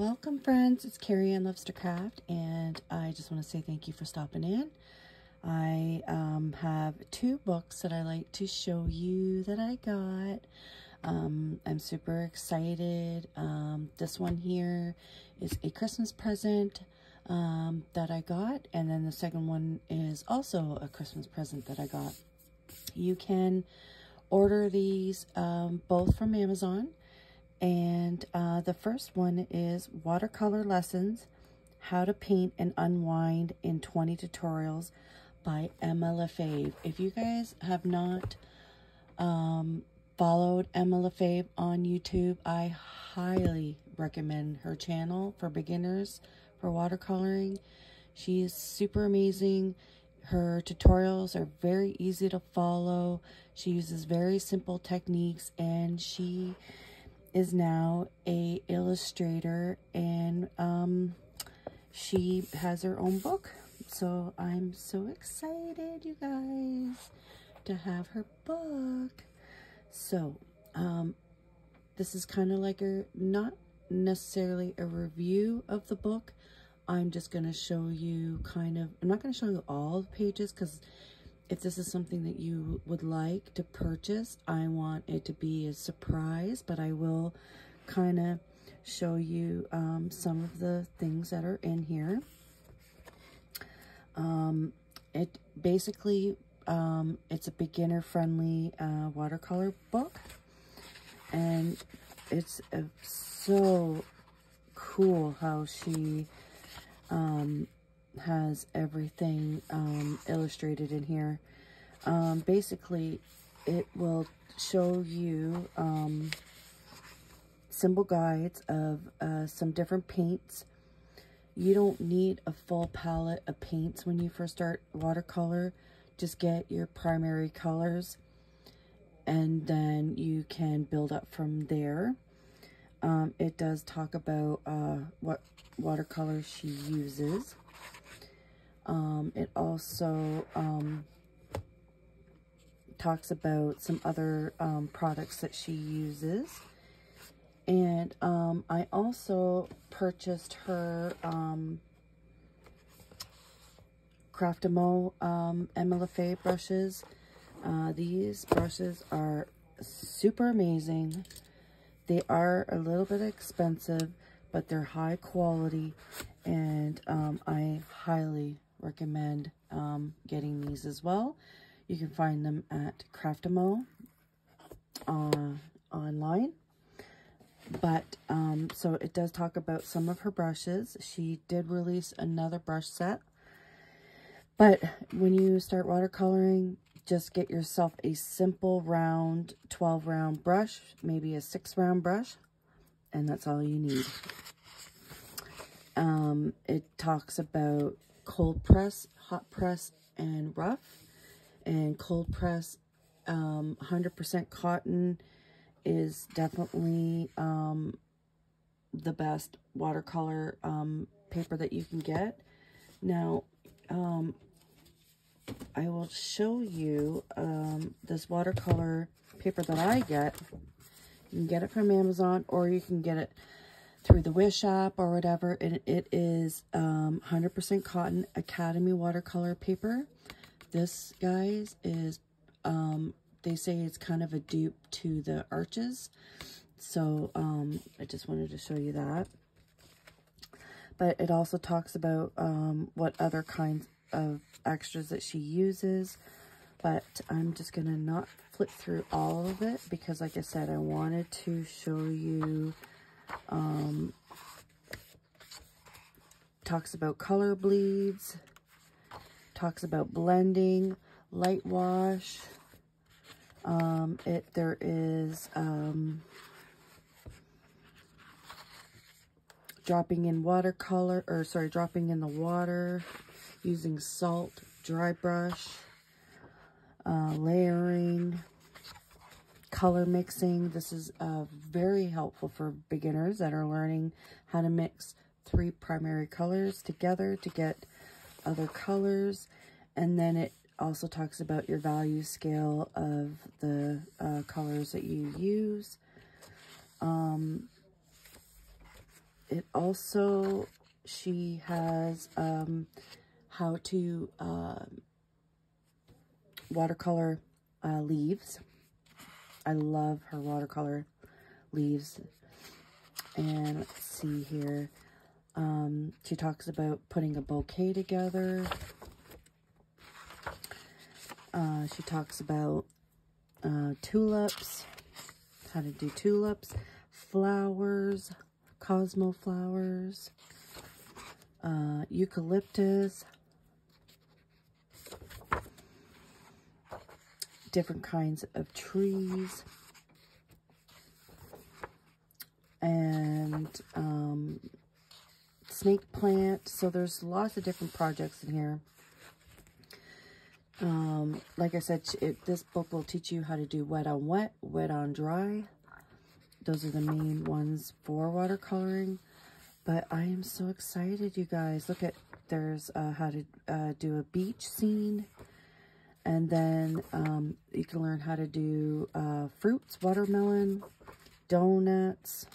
Welcome friends, it's Kerri Loves to Craft and I just want to say thank you for stopping in. I um, have two books that I like to show you that I got. Um, I'm super excited. Um, this one here is a Christmas present um, that I got and then the second one is also a Christmas present that I got. You can order these um, both from Amazon and uh, the first one is Watercolor Lessons, How to Paint and Unwind in 20 Tutorials by Emma Lefebvre. If you guys have not um, followed Emma Lefebvre on YouTube, I highly recommend her channel for beginners for watercoloring. She is super amazing. Her tutorials are very easy to follow. She uses very simple techniques and she is now a illustrator and um, she has her own book. So I'm so excited, you guys, to have her book. So, um, this is kind of like a, not necessarily a review of the book. I'm just going to show you kind of, I'm not going to show you all the pages because if this is something that you would like to purchase, I want it to be a surprise, but I will kind of show you um, some of the things that are in here. Um, it basically, um, it's a beginner-friendly uh, watercolor book, and it's uh, so cool how she um, has everything um, illustrated in here. Um, basically, it will show you um, symbol guides of uh, some different paints. You don't need a full palette of paints when you first start watercolor. Just get your primary colors and then you can build up from there. Um, it does talk about uh, what watercolors she uses. Um, it also um, talks about some other um, products that she uses. And um, I also purchased her um, Craftamo um, Emma Lefebvre brushes. Uh, these brushes are super amazing. They are a little bit expensive, but they're high quality. And um, I highly recommend um, getting these as well. You can find them at Craftamo uh, online. But, um, so it does talk about some of her brushes. She did release another brush set. But when you start watercoloring, just get yourself a simple round 12 round brush, maybe a six round brush, and that's all you need. Um, it talks about cold press, hot press, and rough. And cold press, 100% um, cotton is definitely um, the best watercolor um, paper that you can get. Now, um, I will show you um, this watercolor paper that I get. You can get it from Amazon or you can get it through the Wish app or whatever. And it is 100% um, cotton Academy watercolor paper. This, guys, is, um, they say it's kind of a dupe to the Arches. So, um, I just wanted to show you that. But it also talks about um, what other kinds of extras that she uses. But I'm just going to not flip through all of it because, like I said, I wanted to show you um, talks about color bleeds, talks about blending, light wash. Um, it there is um, dropping in watercolor, or sorry, dropping in the water, using salt, dry brush, uh, layering, color mixing. This is uh, very helpful for beginners that are learning how to mix three primary colors together to get other colors. And then it also talks about your value scale of the uh, colors that you use. Um, it also, she has um, how to uh, watercolor uh, leaves. I love her watercolor leaves. And let's see here. Um, she talks about putting a bouquet together. Uh, she talks about uh, tulips, how to do tulips, flowers, cosmo flowers, uh, eucalyptus, different kinds of trees, and um, snake plant. So there's lots of different projects in here. Um, like I said, it, this book will teach you how to do wet on wet, wet on dry. Those are the main ones for watercoloring. But I am so excited, you guys. Look at, there's uh, how to uh, do a beach scene. And then um, you can learn how to do uh, fruits, watermelon, donuts,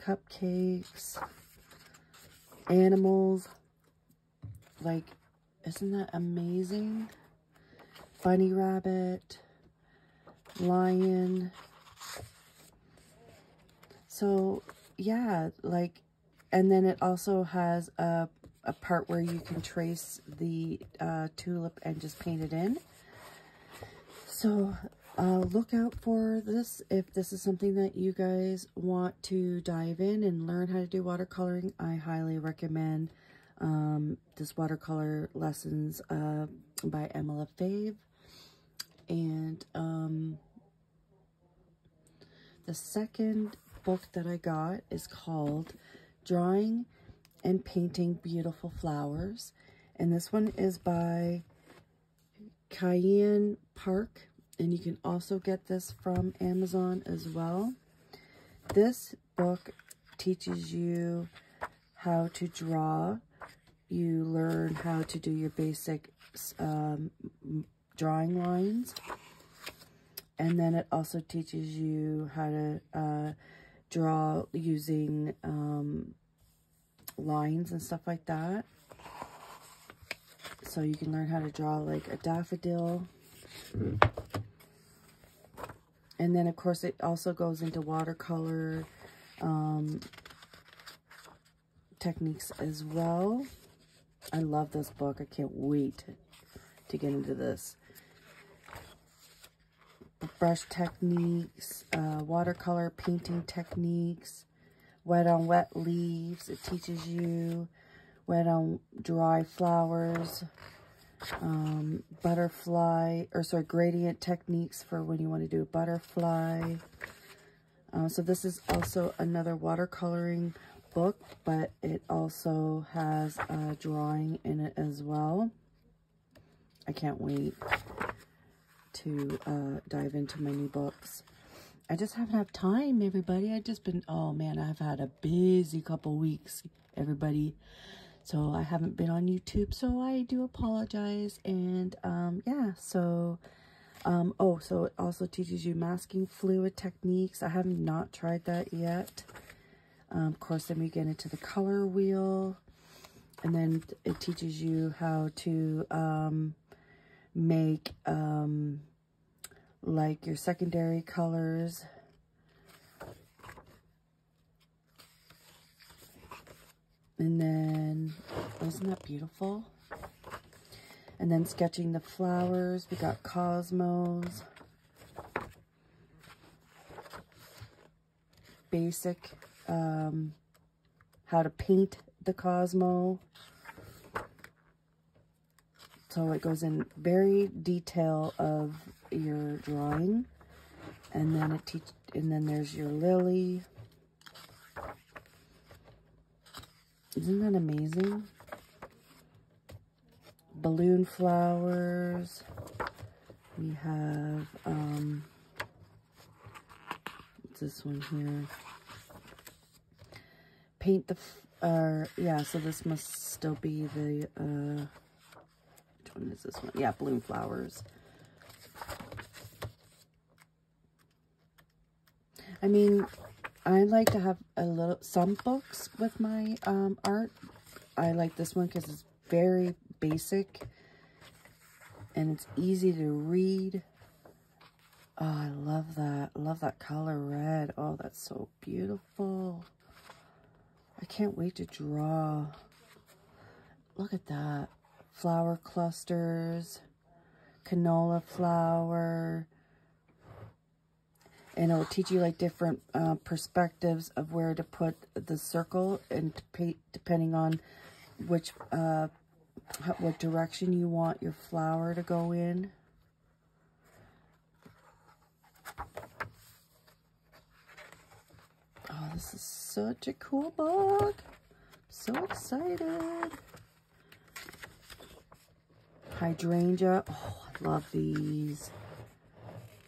cupcakes, animals. Like, isn't that amazing? Bunny rabbit, lion. So, yeah, like, and then it also has a, a part where you can trace the uh, tulip and just paint it in. So, uh, look out for this. If this is something that you guys want to dive in and learn how to do watercoloring, I highly recommend um, this watercolor lessons uh, by Emma Lefebvre. And um, the second book that I got is called Drawing and Painting Beautiful Flowers. And this one is by Kyehyun Park. And you can also get this from Amazon as well. This book teaches you how to draw you learn how to do your basic um, drawing lines. And then it also teaches you how to uh, draw using um, lines and stuff like that. So you can learn how to draw like a daffodil. And then, of course, it also goes into watercolor um, techniques as well. I love this book. I can't wait to get into this. Brush techniques, uh, watercolor painting techniques, wet on wet leaves. It teaches you wet on dry flowers, um, butterfly, or sorry, gradient techniques for when you want to do a butterfly. Uh, so this is also another watercoloring book, but it also has a drawing in it as well. I can't wait to uh, dive into my new books. I just haven't had time, everybody. I've just been, oh man, I've had a busy couple weeks, everybody. So I haven't been on YouTube, so I do apologize. And um, yeah, so, um, oh, so it also teaches you masking fluid techniques. I have not tried that yet. Um, of course, then we get into the color wheel. And then it teaches you how to um, make um, like your secondary colors. And then, isn't that beautiful? And then sketching the flowers. We got cosmos. Basic um, how to paint the Cosmo. So it goes in very detail of your drawing. And then it teach and then there's your lily. Isn't that amazing? Balloon flowers. We have um what's this one here? paint the, uh, yeah, so this must still be the, uh, one is this one? Yeah, bloom flowers. I mean, I like to have a little some books with my um, art. I like this one because it's very basic and it's easy to read. Oh, I love that. Love that color red. Oh, that's so beautiful. I can't wait to draw. Look at that. Flower clusters, canola flower, and it'll teach you like different uh, perspectives of where to put the circle and paint depending on which uh, what direction you want your flower to go in. Oh, this is such a cool book. so excited. Hydrangea. Oh, I love these.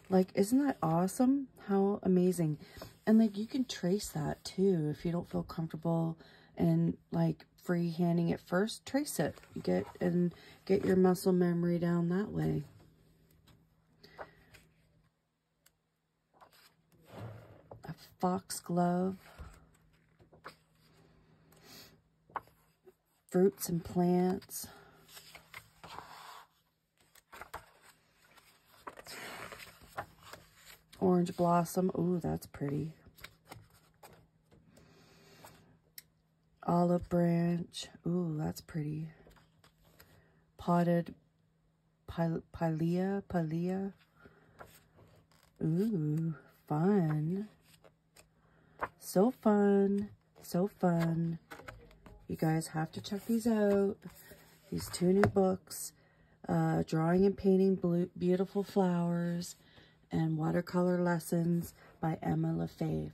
Like, isn't that awesome? How amazing. And, like, you can trace that, too. If you don't feel comfortable and, like, free-handing it first, trace it. Get and get your muscle memory down that way. A foxglove. Fruits and plants. Orange blossom. Ooh, that's pretty. Olive branch. Ooh, that's pretty. Potted pilea, pilea. Ooh, fun. So fun. So fun. You guys have to check these out. These two new books. Uh, drawing and painting blue, beautiful flowers and watercolor lessons by Emma Lefebvre.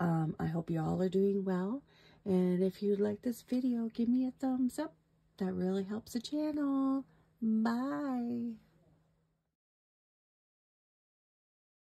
Um, I hope you all are doing well. And if you like this video, give me a thumbs up. That really helps the channel. Bye.